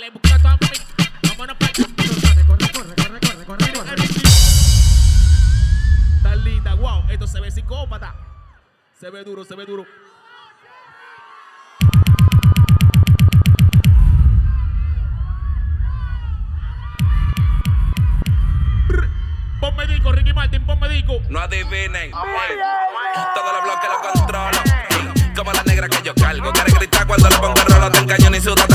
dale, busca a tu Vámonos para Corre, corre, corre, corre, corre, corre. Está linda, wow. Esto se ve psicópata. Se ve duro, se ve duro. Ponme disco, Ricky Martin, ponme disco. No adivinen. Todo lo bloque lo controla. Como la negra que yo cargo. Quiere gritar cuando le pongo el rolo del cañón y suda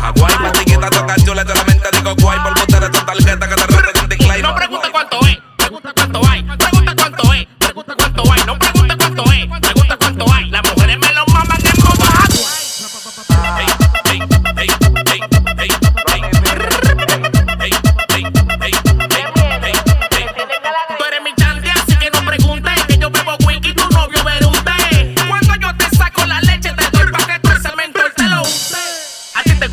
en modo Hawaii. Pastillita toca chula, solamente digo guay. Por botar esta tarjeta que te representa incline. No pregunta cuánto es, pregunta cuánto hay. Pregunta cuánto es,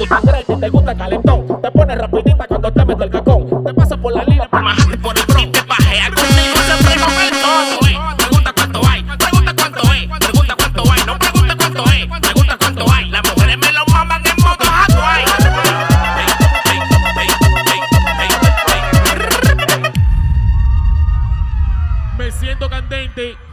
use. A ti te gusta te calentón. Te pones rapidita cuando te meto el cacón. Te pasas por la línea, por majarte por el bron. Te pajea conmigo, se primo el todo. eh. Pregunta cuánto hay, pregunta cuánto es. Pregunta cuánto hay, no pregunta cuánto es. Pregunta cuánto hay. Las mujeres me lo maman en modo hot Me siento candente.